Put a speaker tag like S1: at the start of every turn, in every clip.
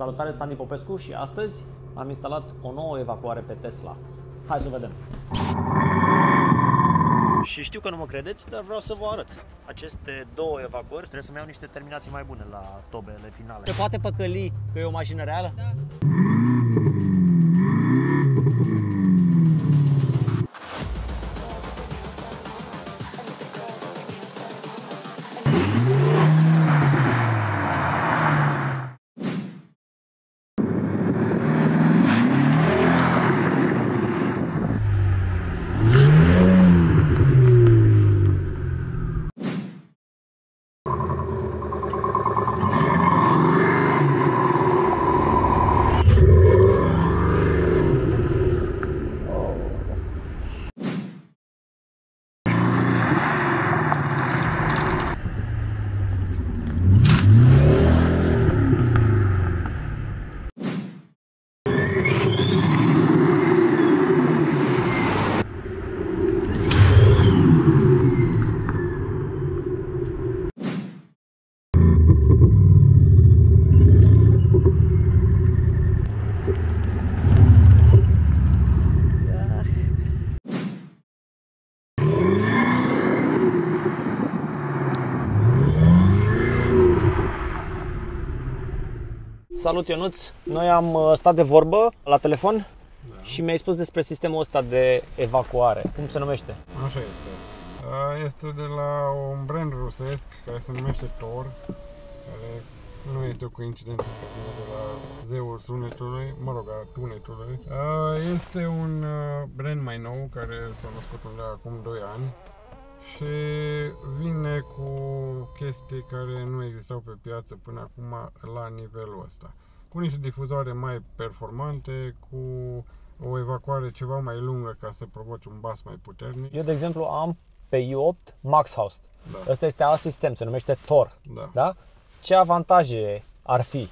S1: Salutare, Standi Popescu și astăzi am instalat o nouă evacuare pe Tesla. Hai să vedem. Și știu că nu mă credeți, dar vreau să vă arăt. Aceste două evacuări trebuie să-mi iau niște terminații mai bune la tobele finale. Se poate păcăli că e o mașină reală?
S2: Da.
S1: Salut Ionuț! Noi am uh, stat de vorbă la telefon da. și mi-ai spus despre sistemul ăsta de evacuare. Cum se numește?
S3: Așa este. Este de la un brand rusesc care se numește Tor, care nu este o coincidență că vine de la zeul sunetului, mă rog, a tunetului. Este un uh, brand mai nou care s-a născut undeva acum 2 ani și vine cu chestii care nu existau pe piață până acum la nivelul ăsta. Cu niște difuzoare mai performante, cu o evacuare ceva mai lungă ca să provoci un bas mai puternic.
S1: Eu, de exemplu, am pe i8 Max House. Da. Ăsta este alt sistem, se numește Tor.
S3: Da.
S1: da? Ce avantaje ar fi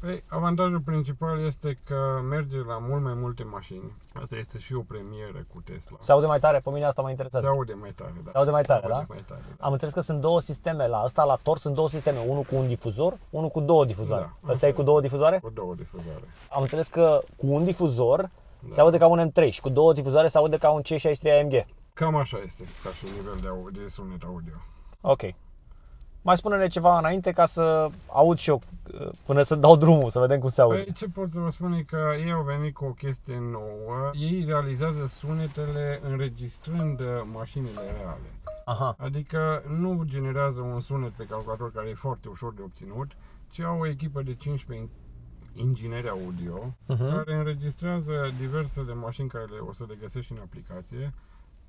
S3: Păi, avantajul principal este că merge la mult mai multe mașini. Asta este și o premieră cu Tesla.
S1: Se aude mai tare? Pe mine asta mă interesează.
S3: Se aude mai tare, da.
S1: Se aude mai tare,
S3: Se
S1: da?
S3: aude mai tare, da?
S1: Am înțeles că sunt două sisteme la asta, la Tor sunt două sisteme, unul cu un difuzor, unul cu două difuzoare.
S3: Da,
S1: Asta e cu două difuzoare?
S3: Cu două difuzoare.
S1: Am înțeles că cu un difuzor
S3: Da.
S1: se aude ca un M3 și cu două difuzoare se aude ca un C63 AMG.
S3: Cam așa este, ca și nivel de, au- de sunet audio.
S1: Ok. Mai spune-ne ceva înainte ca să aud și eu uh, până să dau drumul, să vedem cum se aude.
S3: Păi ce pot să vă spun e că ei au venit cu o chestie nouă. Ei realizează sunetele înregistrând uh, mașinile reale.
S1: Aha.
S3: Adică nu generează un sunet pe calculator care e foarte ușor de obținut, ci au o echipă de 15 ingineri audio
S1: Mhm.
S3: care înregistrează diversele mașini care le, o să le găsești în aplicație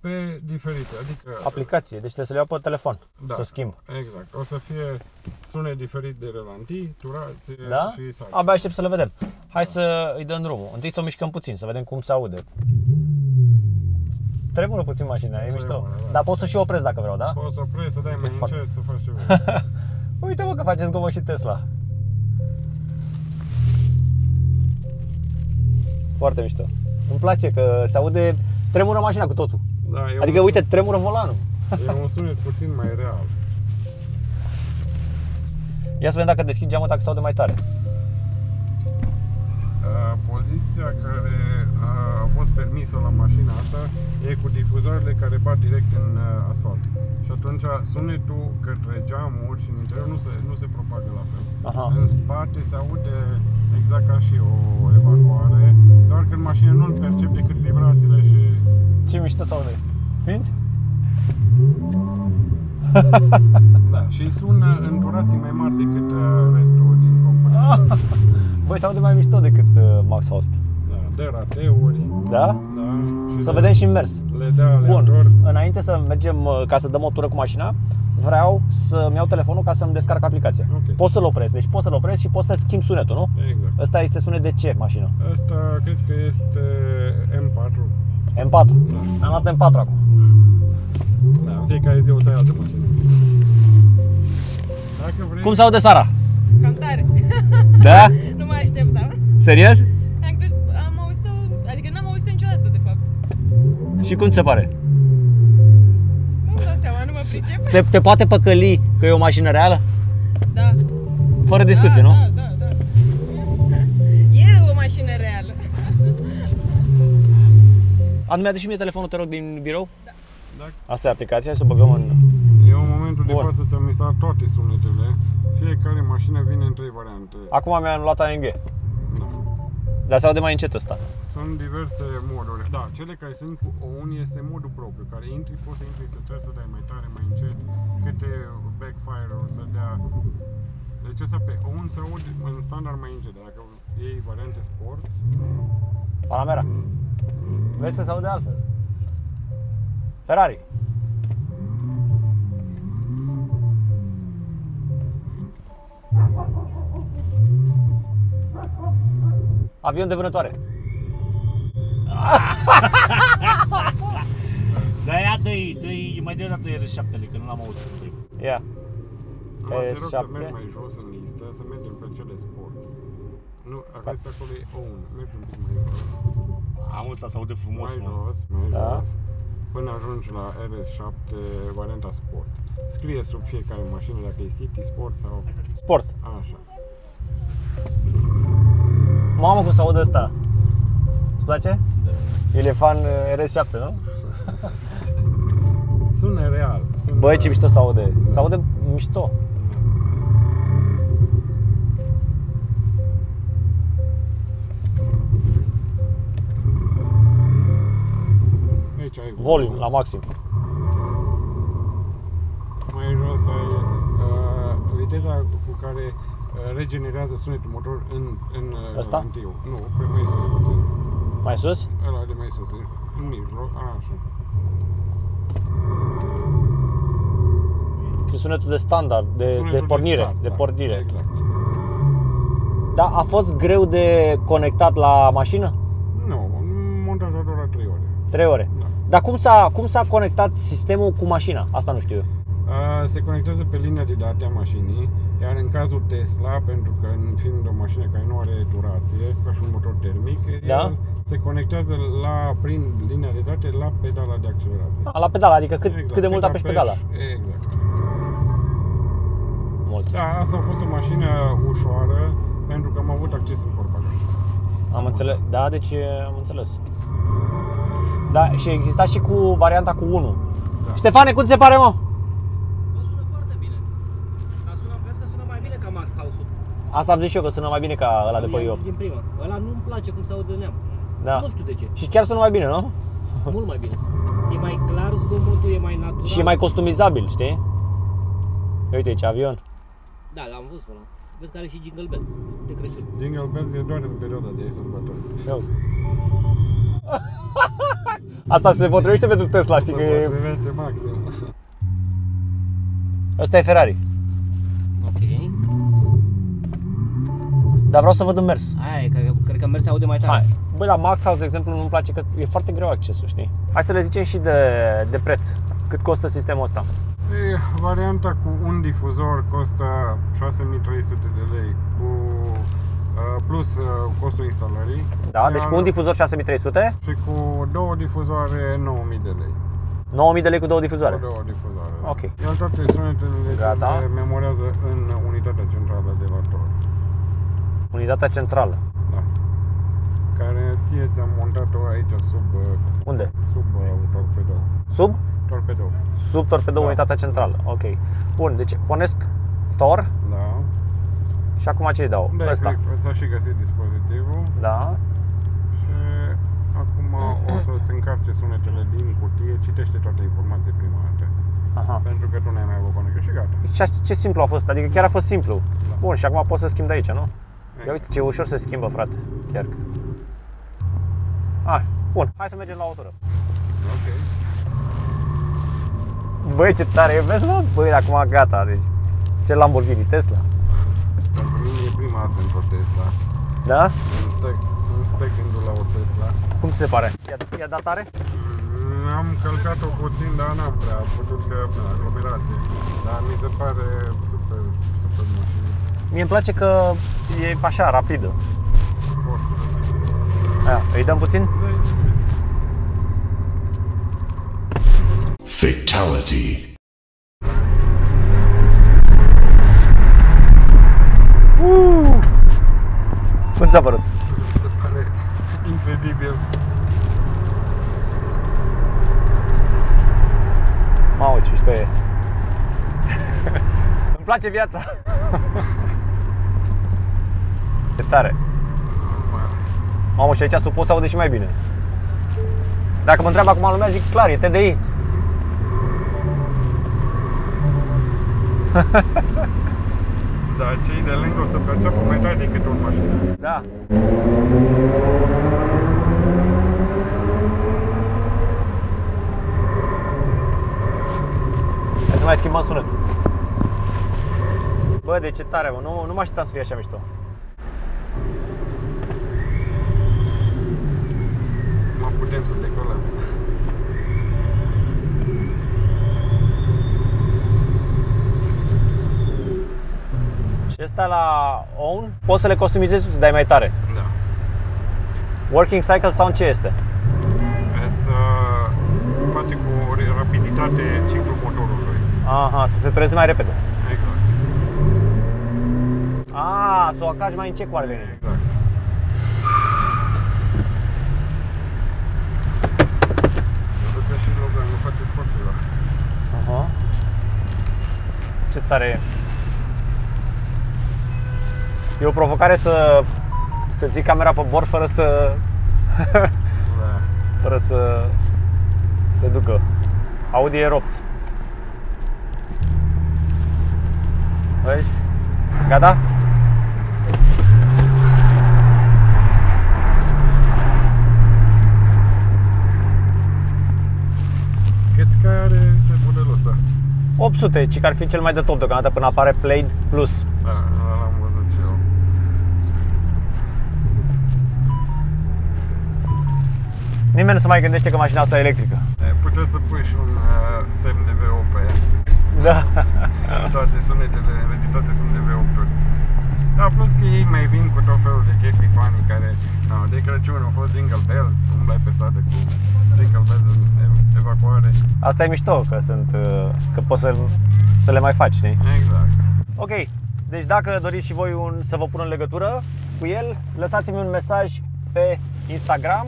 S3: pe diferite, adică
S1: Aplicație, deci trebuie să le iau pe telefon,
S3: Da.
S1: să o schimb.
S3: Exact. O să fie sunet diferit de relanti, turație
S1: Da?
S3: și sac.
S1: Abia aștept să le vedem. Hai să îi dăm drumul. Întâi să o mișcăm puțin, să vedem cum se aude. Tremură puțin mașina, e mișto.
S3: Tremură, da.
S1: Dar pot să și opresc dacă vreau, da?
S3: Poți să oprești, să dai mai
S1: E foarte-
S3: încet, să faci ce vrei.
S1: Uite mă că faceți zgomot și Tesla. Foarte mișto. Îmi place că se aude, tremură mașina cu totul.
S3: Da, e
S1: Adică
S3: un,
S1: uite, tremură volanul.
S3: E un sunet puțin mai real.
S1: Ia să vedem dacă deschid geamul dacă se aude mai tare.
S3: Uh, poziția care uh, a fost permisă la mașina asta e cu difuzoarele care bat direct în uh, asfalt. Și atunci sunetul către geamuri și în interior nu se, nu se propagă la fel.
S1: Aha.
S3: În spate se aude exact ca și o evacuare, doar că în mașină nu-l percep decât vibrațiile și...
S1: Ce mișto se aude. Simți?
S3: Da, și sună în durații mai mari decât uh, restul din componentă.
S1: Băi, se aude mai mișto decât uh, Max Host.
S3: Da, de rateuri,
S1: Da?
S3: da, și
S1: Să
S3: de-
S1: vedem și în mers.
S3: le dea
S1: Bun,
S3: aleator.
S1: înainte să mergem, uh, ca să dăm o tură cu mașina, vreau să-mi iau telefonul ca să-mi descarc aplicația.
S3: Ok.
S1: Pot să-l opresc, deci pot să-l opresc și pot să schimb sunetul, nu?
S3: Exact.
S1: Ăsta este sunet de ce mașină?
S3: Asta cred că este M4.
S1: M4.
S3: Da.
S1: Am luat M4 acum.
S3: Da, în fiecare zi o să ai altă mașină. Vrei...
S1: Cum s-au de Sara?
S2: Cam tare.
S1: Da?
S2: nu mai așteptam.
S1: Serios?
S2: Am, crezut, am adică n-am auzit-o niciodată, de fapt.
S1: Și cum ți se pare?
S2: Nu dau seama, nu mă pricep.
S1: Te, te poate păcăli că e o mașină reală?
S2: Da.
S1: Fără discuție,
S2: da,
S1: nu?
S2: Da, da, da.
S1: E o mașină reală. Anume, adu și mie telefonul, te rog, din birou.
S3: Da.
S1: Asta e aplicația, să o băgăm în
S3: eu în momentul de
S1: Bun.
S3: față ți-am instalat toate sunetele. Fiecare mașină vine în trei variante.
S1: Acum mi-am luat AMG.
S3: Da.
S1: Dar se aude mai încet ăsta.
S3: Sunt diverse moduri. Da, cele care sunt cu ON este modul propriu, care intri, poți să intri să trebuie să dai mai tare, mai încet, câte backfire-uri să dea. Deci asta pe ON se aude în standard mai încet, dacă iei variante sport,
S1: Panamera. Vezi că se aude altfel. Ferrari. Avion de vânătoare.
S4: Da, ia dă-i, dă-i, mai de o dată R7-le, că nu l-am auzit prima.
S1: Ia.
S3: Mă, te rog să
S1: S7.
S3: mergi mai jos în listă, să mergem pe cele sport. Nu, acesta acolo e ON, mergi un pic mai jos,
S4: Am ăsta se aude frumos,
S3: mai
S4: mă.
S3: jos, mai
S1: Da.
S3: jos, până ajungi la RS7 varianta sport. Scrie sub fiecare mașină dacă e City Sport sau
S1: Sport.
S3: așa.
S1: Mamă cum se aude ăsta. Îți place? El e fan uh, RS7, nu?
S3: Sună real. Sună
S1: Băi, ce mișto se aude. Se aude mișto.
S3: Aici ai
S1: Volume la maxim.
S3: Mai jos ai uh, viteza cu care uh, regenerează sunetul motor în, în uh,
S1: Ăsta?
S3: întâiu. Nu, pe mai sus puțin.
S1: Mai sus?
S3: Ăla de mai sus, în, în mijloc, așa.
S1: Și sunetul de standard, de,
S3: Sunetul
S1: de pornire.
S3: start,
S1: De
S3: da,
S1: pornire.
S3: Exact.
S1: Da, a fost greu de conectat la mașină?
S3: Nu, montajul a durat 3 ore.
S1: 3 ore.
S3: Da.
S1: Dar cum s-a, cum s-a conectat sistemul cu mașina? Asta nu știu eu.
S3: Uh, se conectează pe linia de date a mașinii, iar în cazul Tesla, pentru că în fiind o mașină care nu are durație, ca și un motor termic,
S1: Da.
S3: el se conectează la, prin linia de date la pedala de accelerație.
S1: A, la pedală, adică cât,
S3: Exact,
S1: cât de mult
S3: cât
S1: apeși
S3: apeși,
S1: pedala?
S3: Exact.
S1: Mult.
S3: Da, asta a fost o mașină ușoară, pentru că am avut acces în portbagaj.
S1: Am înțeles. Da, deci e, am înțeles. Da, și exista și cu varianta cu 1.
S3: Da.
S1: Ștefane, cum ți se pare, mă?
S5: Bă, sună foarte bine. Dar sună, vezi că sună mai bine ca Max House-ul.
S1: Asta am zis și eu, că sună mai bine ca ăla de pe
S5: I-am
S1: eu.
S5: zis din prima. Ăla nu-mi place cum se aude neam.
S1: Da.
S5: Nu știu de ce.
S1: Și chiar sună mai bine, nu?
S5: Mult mai bine. E mai clar zgomotul, e mai natural.
S1: Și e mai customizabil, știi? Uite aici, avion.
S5: Da, l-am văzut ăla. Vezi că are și jingle bell de Crăciun.
S3: Jingle Bells e doar în perioada de sărbători.
S1: Ia uzi. Asta se potrivește pentru Tesla, știi
S3: Se
S1: că e...
S3: potrivește maxim.
S1: Ăsta e Ferrari. Dar vreau să văd în mers.
S5: Aia e, cred, că- cred că merge se aude mai tare.
S1: Hai. Băi, la Max House, de exemplu, nu-mi place că e foarte greu accesul, știi? Hai să le zicem și de, de preț. Cât costă sistemul ăsta?
S3: E, varianta cu un difuzor costă 6300 de lei cu uh, plus uh, costul instalării.
S1: Da, deci
S3: Iar-
S1: cu un difuzor 6300,
S3: Și cu două difuzoare 9000 de lei.
S1: 9000 de lei cu două difuzoare.
S3: Cu două difuzoare.
S1: Ok.
S3: Iar toate sunetele
S1: Gata.
S3: se memorează în unitatea centrală de la tor.
S1: Unitatea centrală.
S3: Da. Care ție ți-am montat-o aici sub, uh,
S1: Unde?
S3: sub uh, torpedo.
S1: Sub?
S3: Torpedo.
S1: Sub torpedou,
S3: Da.
S1: unitatea centrală. Ok. Bun, deci pornesc Thor
S3: Da.
S1: și acum ce îi dau?
S3: Da,
S1: Ăsta.
S3: Ți-a și găsit dispozitivul.
S1: Da.
S3: Și acum o să-ți încarce sunetele din cutie, citește toate informațiile prima dată.
S1: Aha.
S3: Pentru că tu n-ai mai avut conexiune și gata.
S1: Ce, ce simplu a fost, adică chiar a fost simplu.
S3: Da.
S1: Bun, și acum pot să schimb de aici, nu? Ia
S3: Exact.
S1: uite ce ușor se schimbă, frate. Chiar că. Ah, bun, hai să mergem la o tură.
S3: Ok.
S1: Băi, ce tare e, vezi, mă? Băi, acum gata, deci. Ce Lamborghini, Tesla.
S3: Pentru mine e prima dată într-o Tesla.
S1: Da?
S3: Îmi stă, îmi stă gândul la o Tesla.
S1: Cum ți se pare? I-a, i-a dat tare?
S3: Mm, Am călcat-o puțin, dar n-am prea putut că na, aglomerație. Dar mi se pare super, super mașină.
S1: Mie îmi place că e așa, rapidă. Aia, îi dăm puțin?
S6: Fatality. Uh!
S1: Cum ți-a părut?
S3: Incredibil.
S1: Mamă, ce mișto e. Îmi place viața. e tare. Mamă, și aici sub pot să aude și mai bine. Dacă mă întreabă acum lumea, zic clar, e TDI.
S3: Dar cei de lângă o să perceapă mai tare decât o mașină.
S1: Da. Hai să mai schimbăm sunet. Bă, de ce tare, mă. Nu, nu mă așteptam să fie așa mișto.
S3: Mă putem să decolăm.
S1: Și ăsta la Own, poți să le customizezi tu, să dai mai tare.
S3: Da.
S1: Working Cycle Sound ce este?
S3: Îți uh, face cu rapiditate ciclul motorului.
S1: Aha, să se treze mai repede.
S3: Exact.
S1: Ah, să o acaci mai încet cu ardenii.
S3: Exact. Pentru că și Logan nu face sportul
S1: Aha. Ce tare e. E o provocare să, să ții camera pe bord fără să,
S3: Da.
S1: fără să se ducă. Audi e ropt. Vezi? Gata?
S3: Câți cai are de modelul ăsta?
S1: 800, ci că ar fi cel mai de top deocamdată până apare Blade Plus.
S3: Da, ăla l-am văzut și eu.
S1: Nimeni nu se mai gândește că mașina asta e electrică.
S3: E, Puteți să pui și un uh, semn de V8 pe ea.
S1: Da.
S3: Toate sunetele înregistrate sunt de V8-uri. Da, plus că ei mai vin cu tot felul de chestii funny care no, de Crăciun au fost Jingle Bells, umblai pe stradă cu Jingle Bells în ev- evacuare.
S1: Asta e mișto, că sunt uh, că poți să, să le mai faci, știi?
S3: Exact.
S1: Ok, deci dacă doriți și voi un, să vă pun în legătură cu el, lăsați-mi un mesaj pe Instagram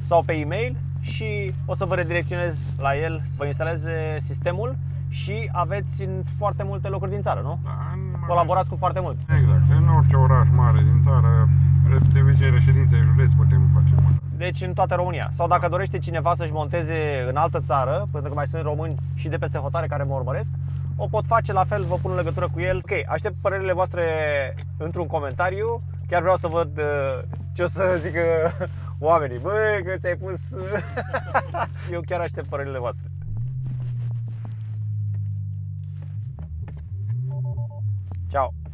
S1: sau pe e-mail și o să vă redirecționez la el să vă instaleze sistemul și aveți în foarte multe locuri din țară, nu?
S3: Da, în-
S1: Colaborați cu foarte mult.
S3: Exact. În orice oraș mare din țară, de obicei reședințe județ putem face montaj.
S1: Deci în toată România. Sau dacă dorește cineva să-și monteze în altă țară, pentru că mai sunt români și de peste hotare care mă urmăresc, o pot face la fel, vă pun în legătură cu el. Ok, aștept părerile voastre într-un comentariu. Chiar vreau să văd uh, ce o să zică oamenii. Băi, că ți-ai pus... Eu chiar aștept părerile voastre. Ciao!